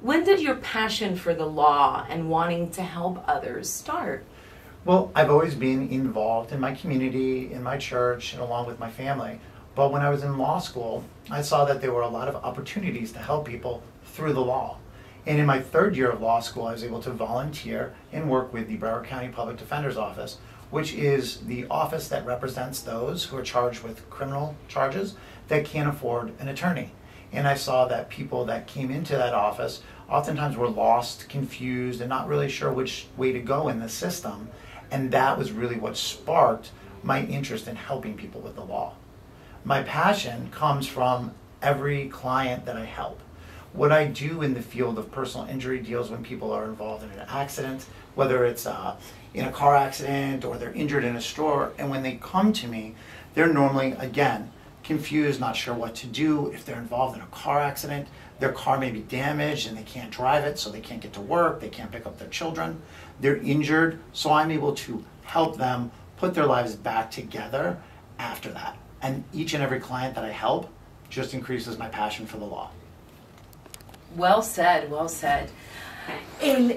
When did your passion for the law and wanting to help others start? Well, I've always been involved in my community, in my church, and along with my family. But when I was in law school, I saw that there were a lot of opportunities to help people through the law. And in my third year of law school, I was able to volunteer and work with the Broward County Public Defender's Office, which is the office that represents those who are charged with criminal charges that can't afford an attorney. And I saw that people that came into that office oftentimes were lost, confused, and not really sure which way to go in the system. And that was really what sparked my interest in helping people with the law. My passion comes from every client that I help. What I do in the field of personal injury deals when people are involved in an accident, whether it's uh, in a car accident or they're injured in a store, and when they come to me, they're normally, again, confused, not sure what to do. If they're involved in a car accident, their car may be damaged and they can't drive it, so they can't get to work, they can't pick up their children. They're injured, so I'm able to help them put their lives back together after that. And each and every client that I help just increases my passion for the law. Well said, well said. El